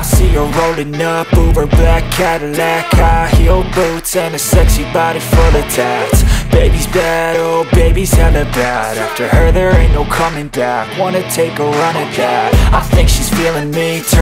I see her rolling up Uber black Cadillac High heel boots and a sexy body full of tats. Baby's bad, oh baby's hella bad. After her there ain't no coming back. Wanna take a run at that. I think she.